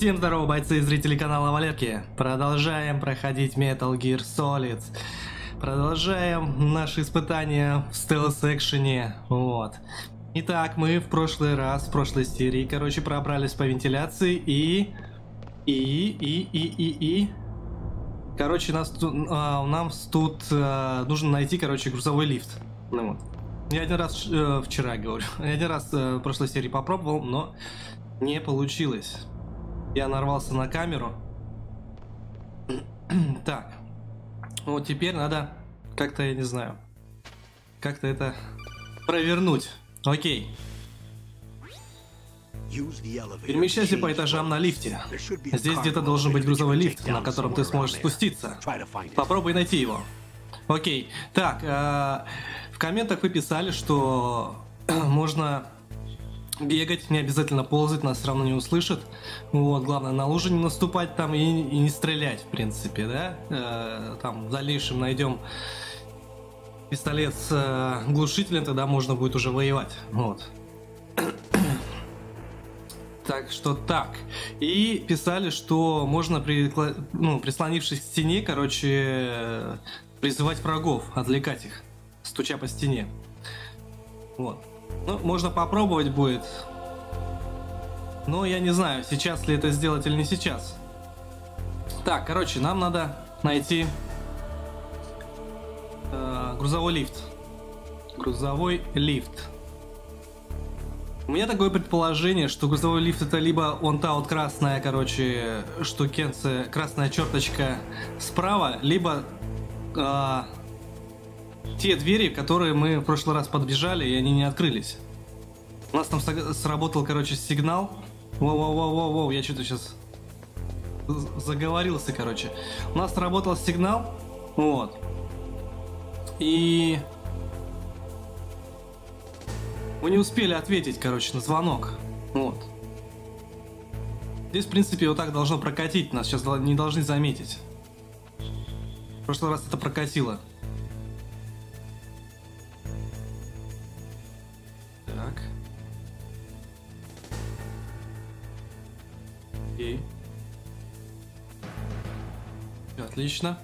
Всем здорово, бойцы и зрители канала Валерки. Продолжаем проходить Metal Gear Solid. Продолжаем наши испытания в стелс-экшене. Вот. Итак, мы в прошлый раз, в прошлой серии, короче, пробрались по вентиляции и... И, и, и, и, и... Короче, нас а, нам тут а, нужно найти, короче, грузовой лифт. Ну вот. Я один раз э, вчера говорю, я один раз э, в прошлой серии попробовал, но не получилось. Я нарвался на камеру. так. Вот теперь надо как-то, я не знаю, как-то это провернуть. Окей. Перемещайся по этажам на лифте. Здесь где-то должен быть грузовой лифт, на котором ты сможешь спуститься. Попробуй найти его. Окей. Так, э, в комментах вы писали, что можно бегать, не обязательно ползать, нас все равно не услышат. Вот, главное на лужу не наступать там и, и не стрелять, в принципе, да. Э, там в дальнейшем найдем пистолет с э, глушителем, тогда можно будет уже воевать. Вот. Так что так. И писали, что можно, прикла... ну, прислонившись к стене, короче, призывать врагов, отвлекать их, стуча по стене. Вот. Ну, можно попробовать будет. Но я не знаю, сейчас ли это сделать или не сейчас. Так, короче, нам надо найти э, грузовой лифт. Грузовой лифт. У меня такое предположение, что грузовой лифт это либо он та вот красная, короче, штукенция, красная черточка справа, либо э, те двери, которые мы в прошлый раз подбежали, и они не открылись. У нас там сработал, короче, сигнал. Воу-воу-воу-воу, я что-то сейчас заговорился, короче. У нас сработал сигнал, вот. И мы не успели ответить, короче, на звонок. Вот. Здесь, в принципе, вот так должно прокатить. Нас сейчас не должны заметить. В прошлый раз это прокатило. Окей. Отлично.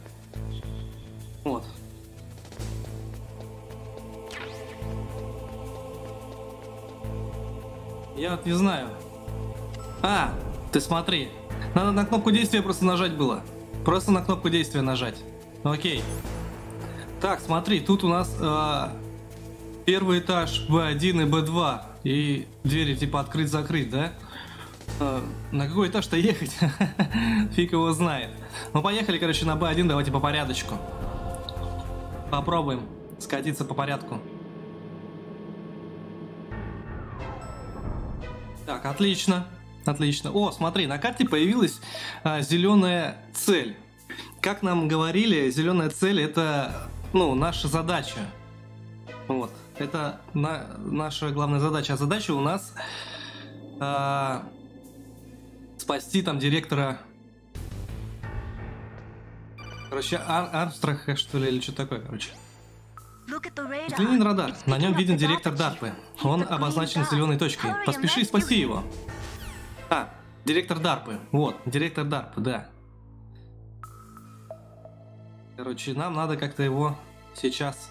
Вот. Я вот не знаю. А, ты смотри. Надо на кнопку действия просто нажать было. Просто на кнопку действия нажать. Окей. Так, смотри, тут у нас э, первый этаж B1 и B2. И двери типа открыть-закрыть, да? На какой этаж-то ехать? Фиг его знает. Ну, поехали, короче, на B1, давайте по порядочку. Попробуем скатиться по порядку. Так, отлично. Отлично. О, смотри, на карте появилась а, зеленая цель. Как нам говорили, зеленая цель это, ну, наша задача. Вот. Это на, наша главная задача. А задача у нас а, спасти там директора Короче, Ар Армстраха, что ли, или что такое, короче. Взгляни на радар. На нем виден директор Дарпы. Он обозначен зеленой точкой. Поспеши спаси его. А, директор Дарпы. Вот, директор Дарпы, да. Короче, нам надо как-то его сейчас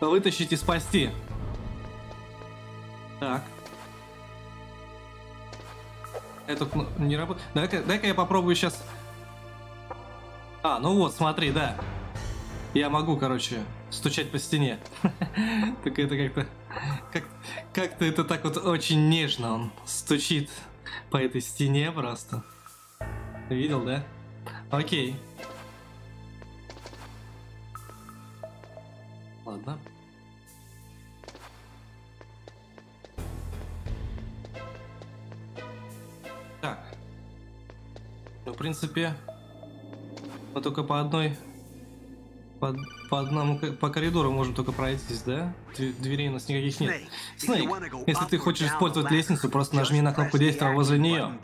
вытащить и спасти. Так. Это не работает. Дай-ка дай я попробую сейчас... А, ну вот, смотри, да. Я могу, короче, стучать по стене. Так это как-то... Как, как-то это так вот очень нежно он стучит по этой стене просто. Видел, да? Окей. Ладно. Принципе, мы только по одной по, по одному по коридору можем только пройтись, да? Дверей у нас никаких нет. Снейк, если ты хочешь использовать лестницу, просто нажми на кнопку действия возле нее.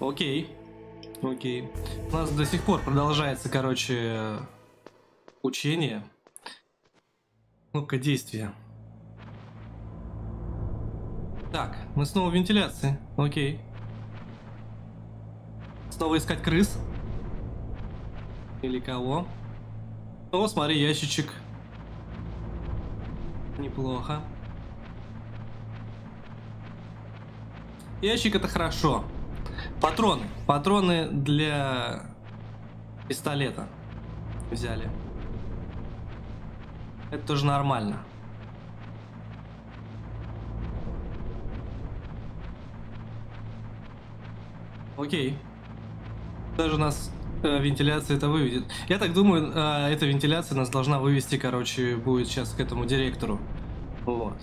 Окей. Окей. У нас до сих пор продолжается, короче, учение. Кнопка действия. Так, мы снова в вентиляции. Окей. Снова искать крыс? Или кого? О, смотри, ящичек. Неплохо. Ящик это хорошо. Патроны. Патроны для пистолета взяли. Это тоже нормально. Окей. Даже нас э, вентиляция это выведет. Я так думаю, э, эта вентиляция нас должна вывести, короче, будет сейчас к этому директору. Вот.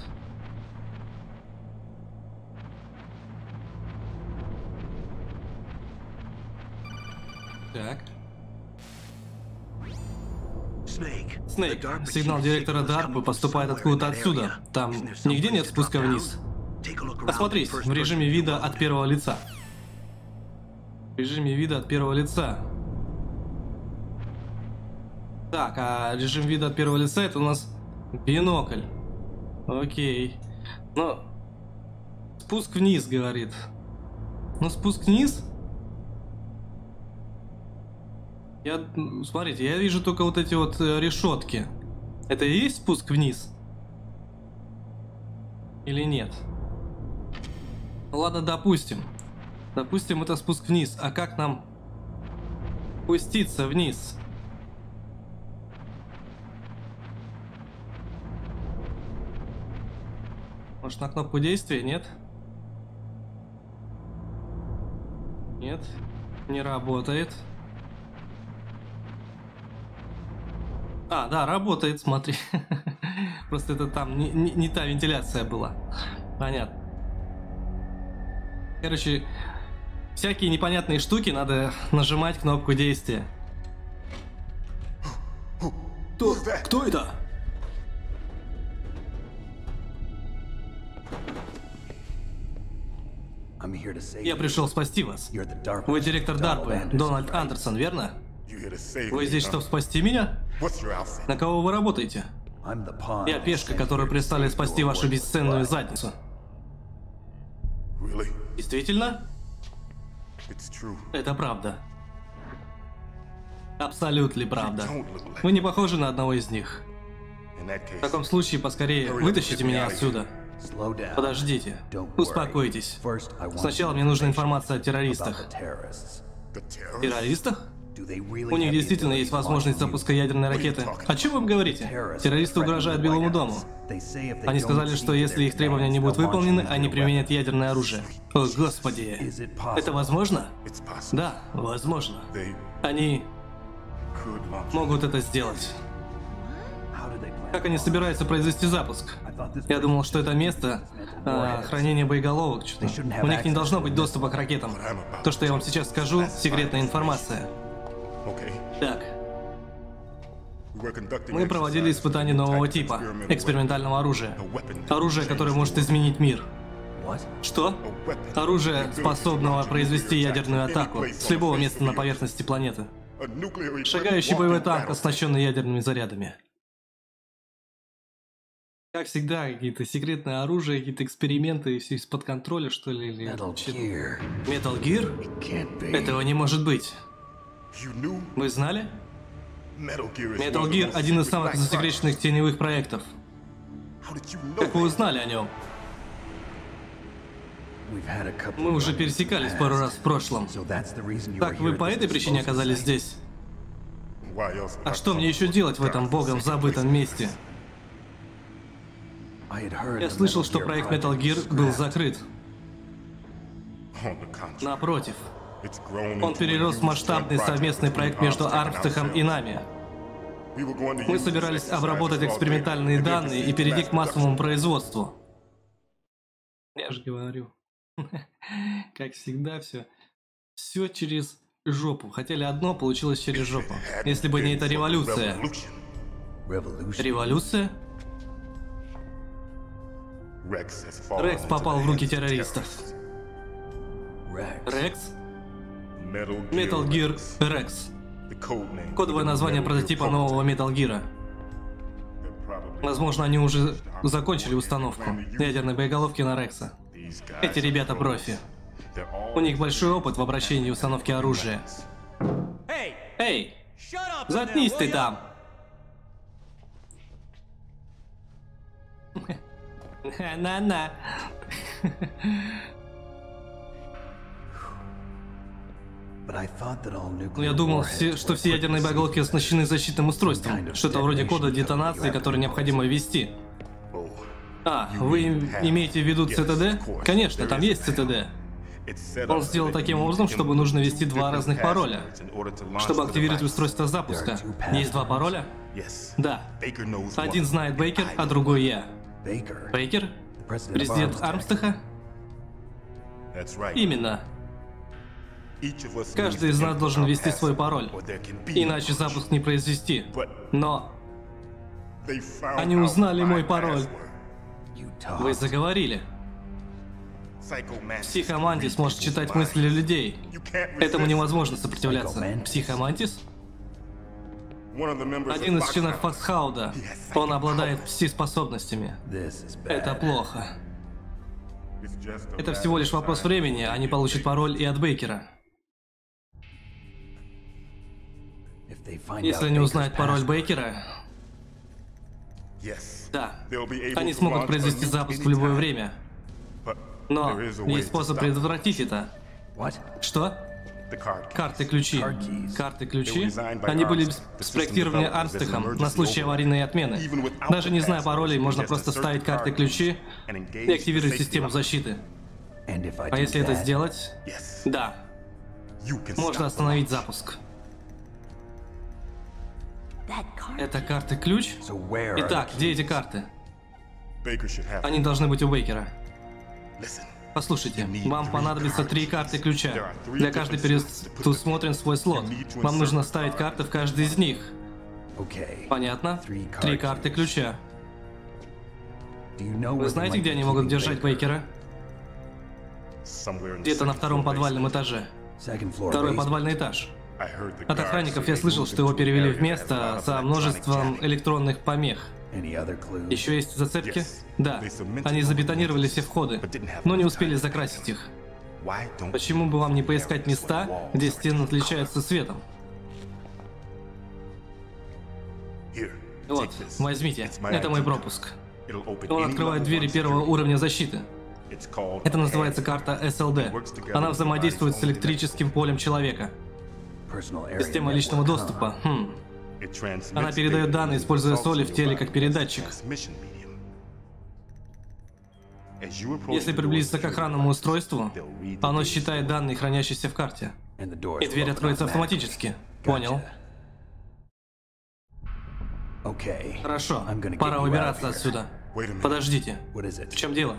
Так. Снейк, сигнал директора Дарпы поступает откуда-то отсюда. Там нигде нет спуска вниз. Осмотрись, в режиме вида от первого лица. В режиме вида от первого лица. Так, а режим вида от первого лица это у нас бинокль. Окей. Но спуск вниз, говорит. Ну спуск вниз? Я, смотрите, я вижу только вот эти вот э, решетки. Это и есть спуск вниз? Или нет? Ну ладно, допустим. Допустим, это спуск вниз. А как нам спуститься вниз? Может на кнопку действия? Нет? Нет. Не работает. А, да, работает, смотри. Просто это там не, не, не та вентиляция была. Понятно. Короче, всякие непонятные штуки надо нажимать кнопку действия. Кто, кто это? Я пришел спасти вас. Вы директор Дарпы, Дональд Андерсон, верно? Вы здесь, чтобы спасти меня? На кого вы работаете? Я пешка, которую пристали спасти вашу бесценную задницу. Действительно? Это правда. Абсолютно правда. Вы не похожи на одного из них. В таком случае, поскорее вытащите меня отсюда. Подождите. Успокойтесь. Сначала мне нужна информация о террористах. Террористах? У них действительно есть возможность запуска ядерной ракеты. О чем вы говорите? Террористы угрожают Белому дому. Они сказали, что если их требования не будут выполнены, они применят ядерное оружие. О, господи. Это возможно? Да, возможно. Они могут это сделать. Как они собираются произвести запуск? Я думал, что это место а, хранения боеголовок. У них не должно быть доступа к ракетам. То, что я вам сейчас скажу, секретная информация. Так. Мы проводили испытания нового типа, экспериментального оружия. Оружие, которое может изменить мир. Что? Оружие, способного произвести ядерную атаку с любого места на поверхности планеты. Шагающий боевой танк, оснащенный ядерными зарядами. Как всегда, какие-то секретные оружия, какие-то эксперименты, все из-под контроля, что ли, или... Metal Gear. Metal Gear? Этого не может быть. Вы знали? Metal Gear – один из самых засекреченных теневых проектов. Как вы узнали о нем? Мы уже пересекались пару раз в прошлом. Так вы по этой причине оказались здесь? А что мне еще делать в этом богом забытом месте? Я слышал, что проект Metal Gear был закрыт. Напротив. Он перерос в масштабный совместный проект между Армстехом и нами. Мы собирались обработать экспериментальные данные и перейти к массовому производству. Я же говорю. Как всегда все. Все через жопу. Хотели одно, получилось через жопу. Если бы не эта революция. Революция? Рекс попал в руки террористов. Рекс? Metal Gear Rex. Кодовое название прототипа нового Metal Gear. Возможно, они уже закончили установку ядерной боеголовки на Рекса. Эти ребята профи. У них большой опыт в обращении и установке оружия. Эй, заткнись ты там! На-на. я думал, все- что все ядерные боеголовки оснащены защитным устройством. Что-то вроде кода детонации, который необходимо ввести. А, вы им- имеете в виду ЦТД? Конечно, там есть ЦТД. Он сделал таким образом, чтобы нужно ввести два разных пароля, чтобы активировать устройство запуска. Есть два пароля? Да. Один знает Бейкер, а другой я. Бейкер? Президент Армстеха? Именно. Каждый из нас должен ввести свой пароль, Иначе запуск не произвести. Но Они узнали мой пароль. вы заговорили. Психомантис может читать мысли людей. Этому невозможно сопротивляться. Психомантис? Один из членов Фоксхауда. Он обладает пси-способностями. Это плохо. Это всего лишь вопрос времени, они получат пароль и от Бейкера. Если они узнают пароль Бейкера, да, они смогут произвести запуск в любое время. Но есть способ предотвратить это. Что? Карты-ключи. Карты-ключи? Они были спроектированы Армстехом на случай аварийной отмены. Даже не зная паролей, можно просто ставить карты-ключи и активировать систему защиты. А если это сделать? Да, можно остановить запуск. Это карты-ключ? Итак, где эти карты? Они должны быть у Бейкера. Послушайте, вам понадобится три карты ключа. Для каждой предусмотрен свой слот. Вам нужно ставить карты в каждый из них. Понятно? Три карты ключа. Вы знаете, где они могут держать Бейкера? Где-то на втором подвальном этаже. Второй подвальный этаж. От охранников я слышал, что его перевели в место со множеством электронных помех. Еще есть зацепки? Да. Они забетонировали все входы, но не успели закрасить их. Почему бы вам не поискать места, где стены отличаются светом? Вот, возьмите. Это мой пропуск. Он открывает двери первого уровня защиты. Это называется карта SLD. Она взаимодействует с электрическим полем человека. Система личного доступа. Хм. Она передает данные, используя соли в теле как передатчик. Если приблизиться к охранному устройству, оно считает данные, хранящиеся в карте. И дверь откроется автоматически. Понял. Хорошо, пора убираться отсюда. Подождите. В чем дело?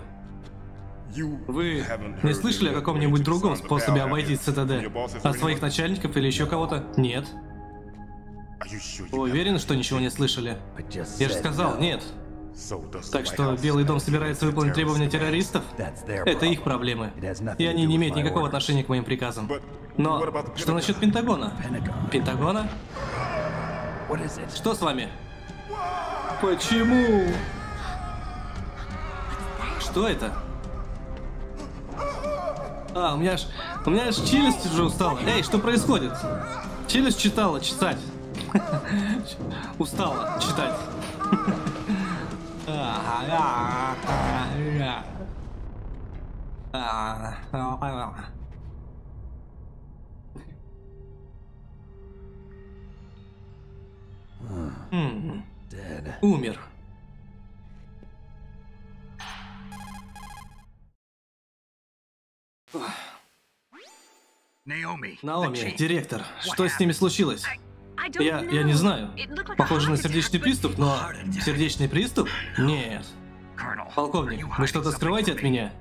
Вы не слышали о каком-нибудь другом способе обойти ЦТД? От своих начальников или еще кого-то? Нет. Вы уверены, что ничего не слышали? Я же сказал, нет. Так что Белый дом собирается выполнить требования террористов? Это их проблемы. И они не имеют никакого отношения к моим приказам. Но что насчет Пентагона? Пентагона? Что с вами? Почему? Что это? А, у меня ж... У меня ж челюсть уже устала. Эй, что происходит? Челюсть читала, читать. Устала читать. Умер. Наоми, директор, что с ними случилось? Я, я не знаю. Похоже на сердечный приступ, но... Сердечный приступ? Нет. Полковник, вы что-то скрываете от меня?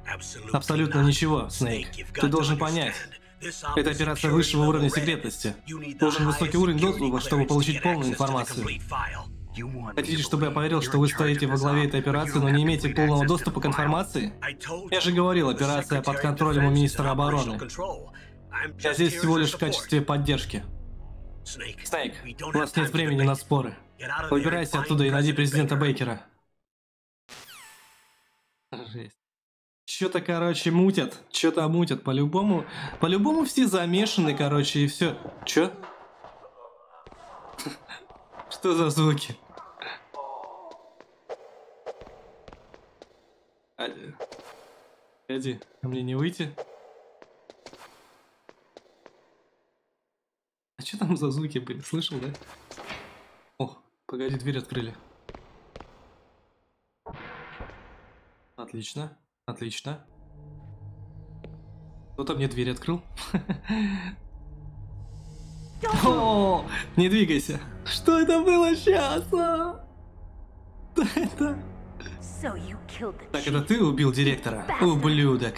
Абсолютно ничего, Снейк. Ты должен понять. Это операция высшего уровня секретности. Нужен высокий уровень доступа, чтобы получить полную информацию. Хотите, чтобы я поверил, что вы стоите во главе этой операции, но не имеете полного доступа к информации? Я же говорил, операция под контролем у министра обороны. Я здесь всего лишь в качестве поддержки. Снейк, у нас нет времени на споры. Выбирайся оттуда и найди президента Бейкера. Жесть. Что-то, короче, мутят. Что-то мутят. По-любому. По-любому все замешаны, короче, и все. Чё? Что за звуки? Погоди, а мне не выйти? Что там за звуки были? Слышал, да? О, погоди, дверь открыли. Отлично, отлично. Кто-то мне дверь открыл. О, не двигайся. Что это было сейчас? А? Это... Так это ты убил директора? Ублюдок.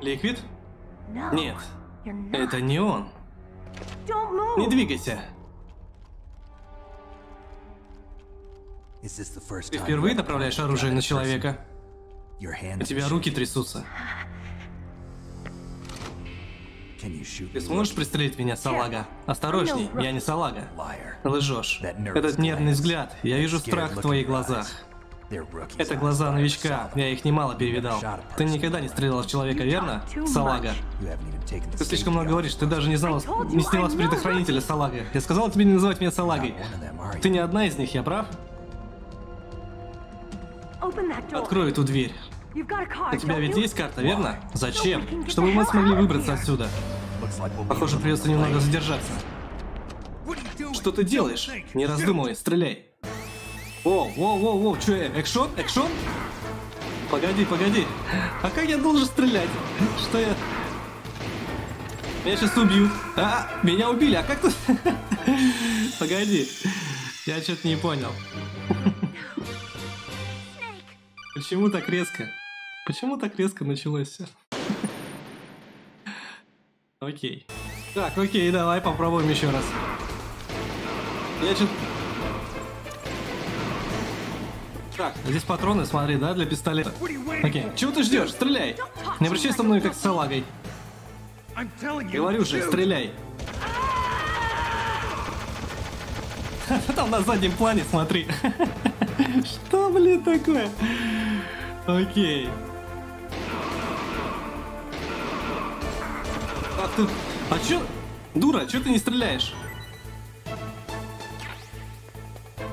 Ликвид? Нет, это не он. Не двигайся. Ты впервые направляешь оружие на человека? У тебя руки трясутся. Ты сможешь пристрелить меня, салага? Осторожней, я не салага. Лжешь. Этот нервный взгляд, я вижу страх в твоих глазах. Это глаза новичка, я их немало перевидал. Ты никогда не стрелял в человека, верно, Салага? Ты слишком много говоришь, ты даже не знала, не сняла с предохранителя Салага. Я сказал тебе не называть меня Салагой. Ты не одна из них, я прав? Открой эту дверь. У тебя ведь есть карта, верно? Зачем? Чтобы мы смогли выбраться отсюда. Похоже, придется немного задержаться. Что ты делаешь? Не раздумывай, стреляй. О, о, о, о, что я? Экшон? Экшон? Погоди, погоди. А как я должен стрелять? Что я... Меня сейчас убьют. А, меня убили, а как тут... Погоди. Я что-то не понял. Почему так резко? Почему так резко началось все? Окей. Так, окей, давай попробуем еще раз. Я что здесь патроны, смотри, да, для пистолета. Окей, чего ты ждешь? Стреляй! Не обращайся со мной как с салагой. Говорю же, стреляй. Там на заднем плане, смотри. Что, блин, такое? Окей. А ты... А чё? Дура, чё ты не стреляешь?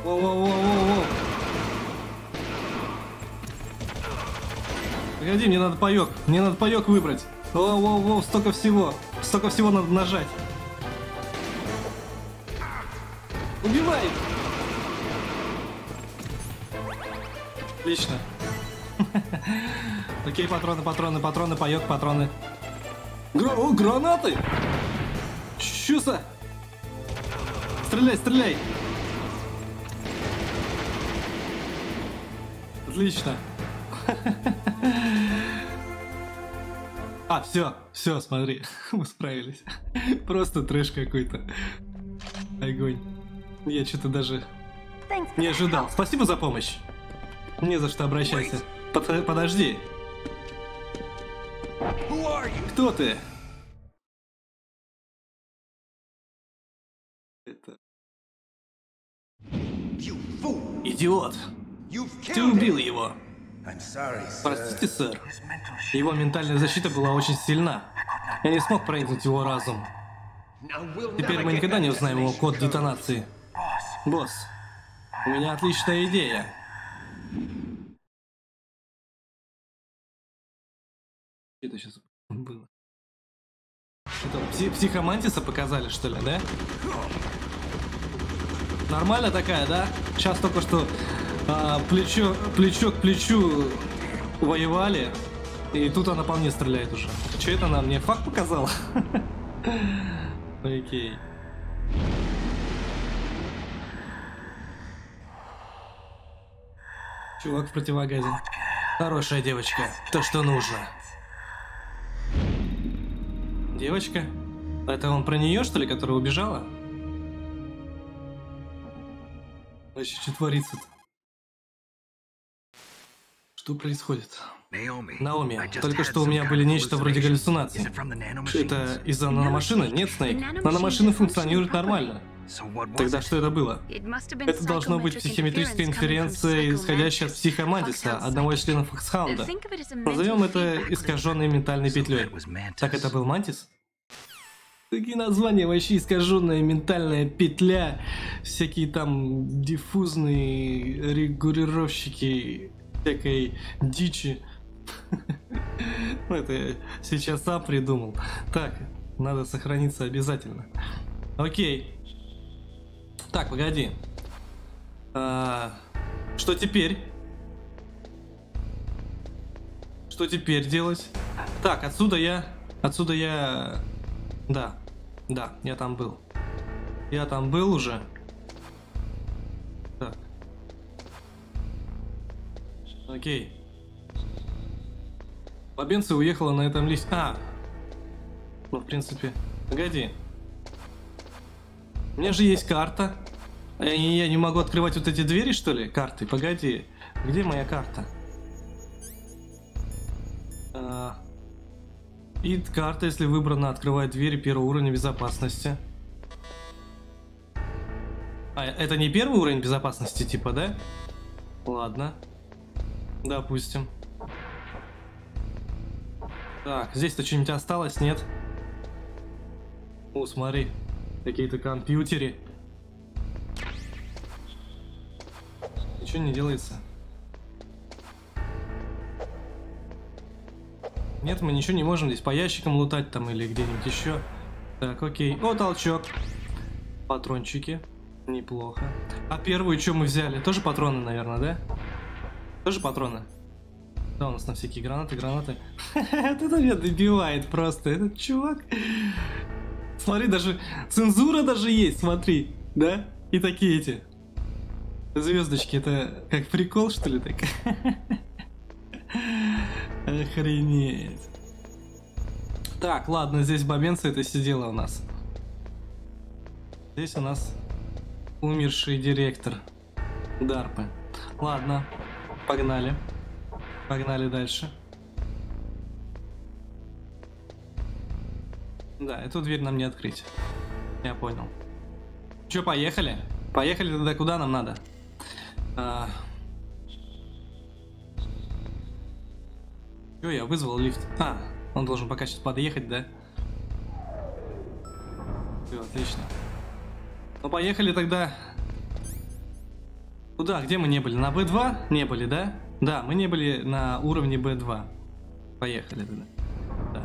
Воу-воу-воу-воу-воу. Погоди, мне надо паёк. Мне надо паёк выбрать. Воу-воу-воу, столько всего. Столько всего надо нажать. Убивай! Отлично. Окей, патроны, патроны, патроны, паёк, патроны. Гра О, гранаты! Чё за? Стреляй, стреляй! Отлично. А, все, все, смотри, мы справились. Просто трэш какой-то. Огонь. Я что-то даже не ожидал. Спасибо за помощь. Не за что обращайся. Под подожди. Кто ты? Это... Идиот! Ты убил его! Простите, сэр. Его ментальная защита была очень сильна. Я не смог проникнуть его разум. Теперь мы никогда не узнаем его код детонации. Босс, у меня отличная идея. Это сейчас было. Это пси психомантиса показали, что ли, да? Нормально такая, да? Сейчас только что а, плечо, плечо к плечу воевали, и тут она по мне стреляет уже. Че это она мне факт показала? Окей. Чувак в противогазе. Хорошая девочка. То, что нужно. Девочка? Это он про нее, что ли, которая убежала? Вообще, что творится-то? Что происходит? Наоми, только что у меня были нечто вроде галлюцинаций. Это из-за наномашины? Нет, Снейк. Наномашины функционируют нормально. Тогда что это было? Это должно быть психометрическая интерференция, исходящая от психомандиса, одного из членов Фоксхаунда. Назовем это искаженной ментальной петлей. Так это был Мантис? Такие названия вообще искаженная ментальная петля, всякие там диффузные регулировщики всякой дичи. Ну это я сейчас сам придумал. Так, надо сохраниться обязательно. Окей. Так, погоди. А, что теперь? Что теперь делать? Так, отсюда я... Отсюда я... Да. Да, я там был. Я там был уже. Окей. Бабенца уехала на этом листе. А! Ну, в принципе... Погоди. У меня же есть карта. Я, я не могу открывать вот эти двери, что ли? Карты, погоди. Где моя карта? А... И карта, если выбрана, открывает двери первого уровня безопасности. А, это не первый уровень безопасности, типа, да? Ладно. Допустим. Так, здесь-то что-нибудь осталось, нет? О, смотри. Какие-то компьютеры. Ничего не делается. Нет, мы ничего не можем здесь по ящикам лутать там или где-нибудь еще. Так, окей. О, толчок. Патрончики. Неплохо. А первую что мы взяли? Тоже патроны, наверное, да? Тоже патроны? Да, у нас на всякие гранаты, гранаты. Это меня добивает просто. Этот чувак. Смотри, даже цензура даже есть, смотри. Да? И такие эти. Звездочки, это как прикол, что ли, так? Охренеть. Так, ладно, здесь бабенца это сидела у нас. Здесь у нас умерший директор Дарпы. Ладно, погнали. Погнали дальше. Да, эту дверь нам не открыть. Я понял. Че, поехали? Поехали тогда куда нам надо? А, Все, я вызвал лифт. А, он должен пока сейчас подъехать, да? Все, отлично. Ну, поехали тогда. Куда? Где мы не были? На Б2 не были, да? Да, мы не были на уровне Б2. Поехали тогда. Да.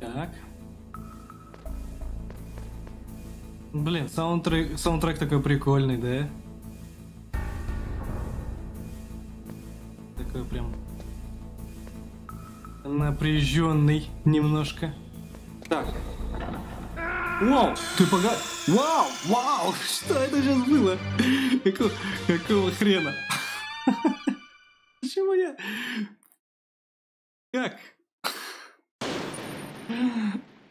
Так. Блин, саундтрек, саундтрек такой прикольный, да? Напряженный немножко. Так. Вау, ты пога... Вау, вау, что это сейчас было? Какого, какого хрена? Почему я... Как?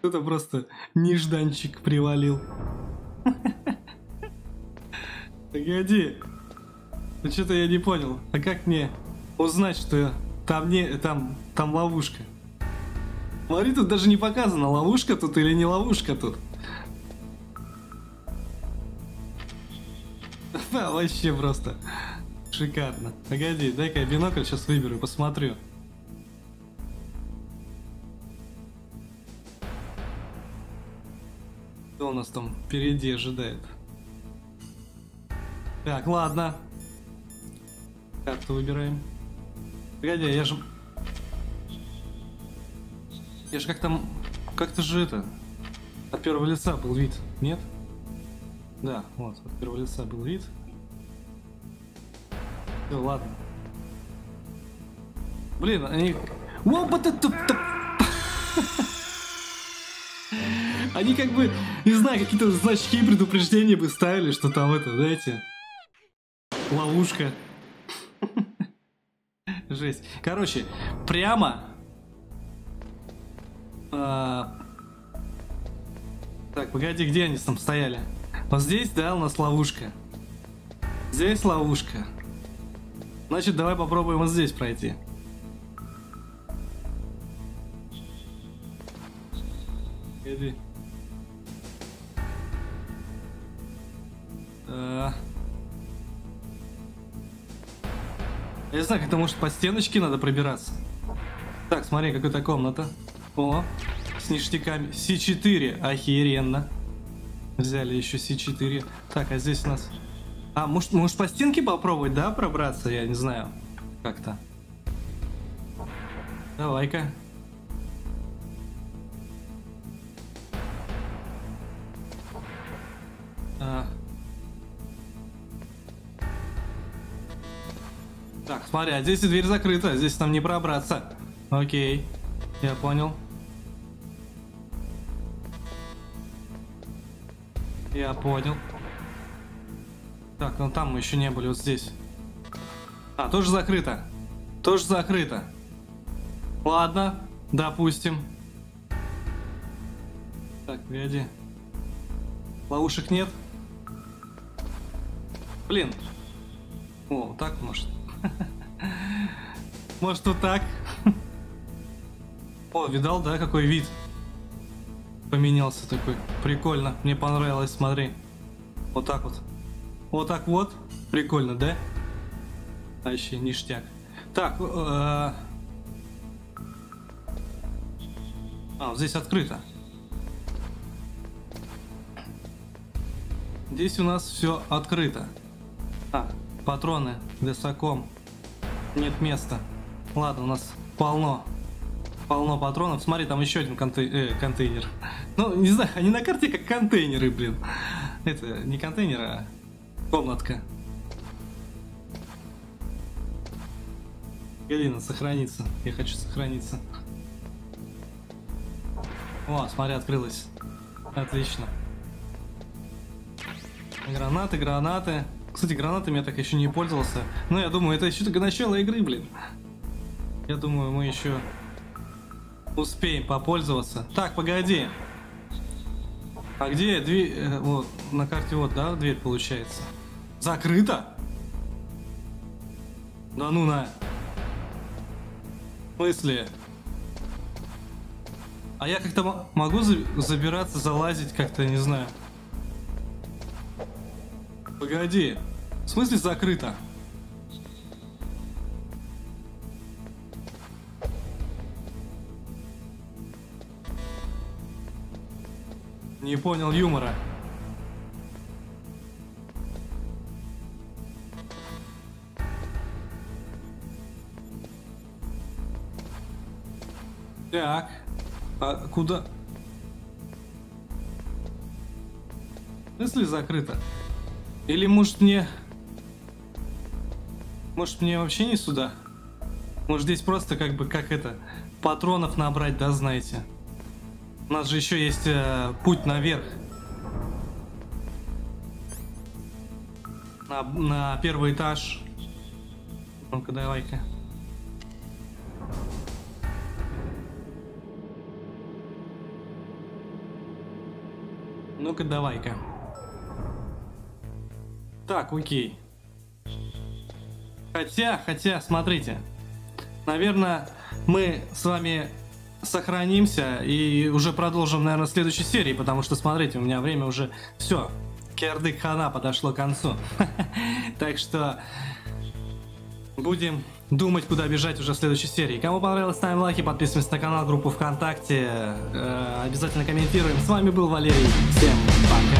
Это просто нежданчик привалил. Погоди. Ну что-то я не понял. А как мне узнать, что там не там там ловушка? Смотри, тут даже не показано, ловушка тут или не ловушка тут. Да, вообще просто шикарно. Погоди, дай-ка я бинокль сейчас выберу посмотрю. Что у нас там впереди ожидает? Так, ладно. Карту выбираем. Погоди, я же... Я же как-то... Как-то же это... От первого лица был вид, нет? Да, вот, от первого лица был вид. Все, ладно. Блин, они... Они как бы, не знаю, какие-то значки предупреждения бы ставили, что там это, знаете, ловушка. Жесть. Короче, прямо... А, так, погоди, где они там стояли? Вот здесь, да, у нас ловушка. Здесь ловушка. Значит, давай попробуем вот здесь пройти. Иди. А. Я не знаю, как это может по стеночке надо пробираться. Так, смотри, какая-то комната. О, с ништяками. С4, охеренно. Взяли еще С4. Так, а здесь у нас... А, может, может по стенке попробовать, да, пробраться? Я не знаю. Как-то. Давай-ка. А. Так, смотри, а здесь дверь закрыта, здесь нам не пробраться. Окей, я понял. Я понял. Так, ну там мы еще не были, вот здесь. А, тоже закрыто. Тоже закрыто. Ладно, допустим. Так, погоди. Ловушек нет? Блин. О, так может. Может вот так? О, видал, да, какой вид? Поменялся такой. Прикольно. Мне понравилось, смотри. Вот так вот. Вот так вот. Прикольно, да? Вообще ништяк. Так, э -э а, здесь открыто. Здесь у нас все открыто. А, патроны высоком. Нет места. Ладно, у нас полно. Полно патронов. Смотри, там еще один контей э, контейнер. Ну, не знаю, они на карте как контейнеры, блин. Это не контейнер, а комнатка. Галина, сохраниться. Я хочу сохраниться. О, смотри, открылась. Отлично. Гранаты, гранаты. Кстати, гранатами я так еще не пользовался. Но я думаю, это еще только начало игры, блин. Я думаю, мы еще успеем попользоваться. Так, погоди. А где дверь? Э, вот, на карте вот, да, дверь получается. Закрыта? Да ну на. В смысле? А я как-то могу забираться, залазить как-то, не знаю. Погоди. В смысле закрыто? Не понял юмора. Так. А куда? В смысле закрыто? Или может мне... Может мне вообще не сюда? Может здесь просто как бы, как это, патронов набрать, да, знаете? У нас же еще есть э, путь наверх. На, на первый этаж. Ну-ка, давай-ка. Ну-ка, давай-ка. Так, окей. Хотя, хотя, смотрите. Наверное, мы с вами сохранимся и уже продолжим, наверное, в следующей серии, потому что, смотрите, у меня время уже все. Кердык Хана подошло к концу. Так что будем думать, куда бежать уже в следующей серии. Кому понравилось, ставим лайки, подписываемся на канал, группу ВКонтакте, э, обязательно комментируем. С вами был Валерий, всем пока!